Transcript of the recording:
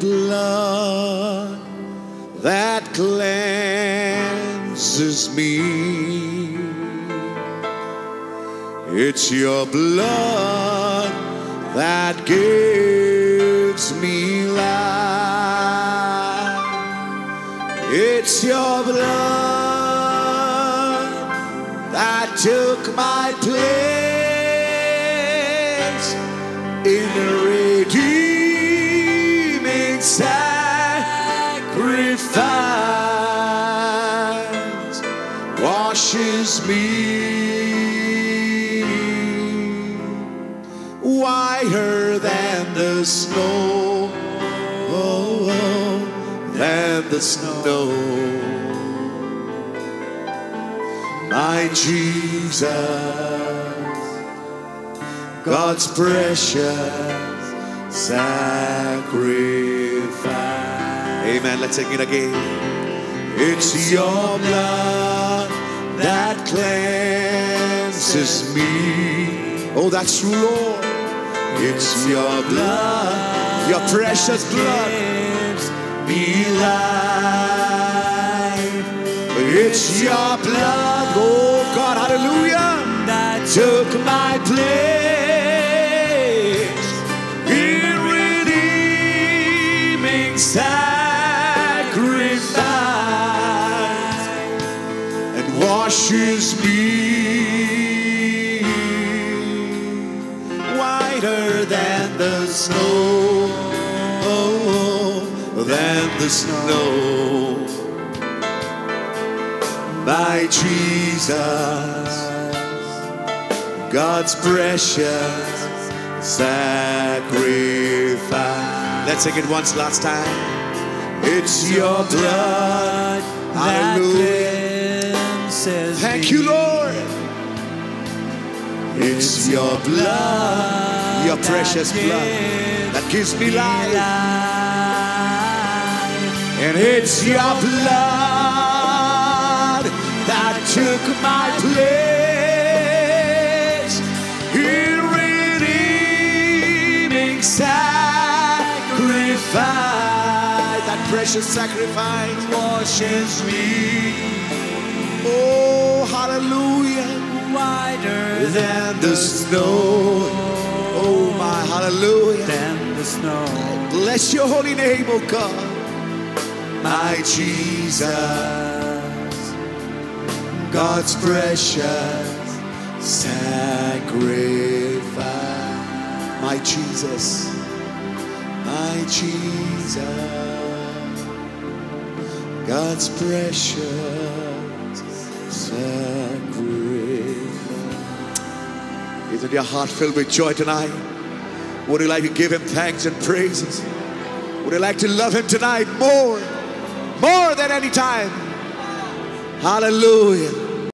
blood that cleanses me. It's your blood that gives me life. It's your blood that took my place in redeeming sacrifice washes me whiter than the snow, oh, oh, than the snow. My Jesus, God's precious sacrifice. Amen. Let's sing it again. It's your blood that cleanses me. Oh, that's true, Lord. It's your blood, your precious blood, me life. It's your blood, oh God, hallelujah, that took my place sacrifice and washes me whiter than the snow, than the snow. My Jesus, God's precious sacrifice. Let's sing it once last time. It's your blood, hallelujah. cleanses Thank you, Lord. It's your blood, your precious blood that gives me life. And it's your blood that took my sacrifice. That precious sacrifice washes me. Oh, hallelujah Wider than the snow. Oh, my hallelujah. than the snow. Bless your holy name, oh God. My Jesus, God's precious sacrifice. My Jesus, my Jesus, God's precious sacrifice. Isn't your heart filled with joy tonight? Would you like to give him thanks and praises? Would you like to love him tonight more? More than any time. Hallelujah.